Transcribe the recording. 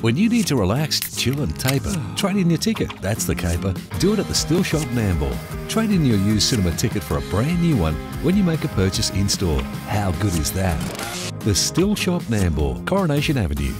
When you need to relax, chill and taper, trade in your ticket. That's the caper. Do it at the Stihl Shop Nambour. Trade in your used cinema ticket for a brand new one when you make a purchase in store. How good is that? The Stihl Shop Nambour, Coronation Avenue.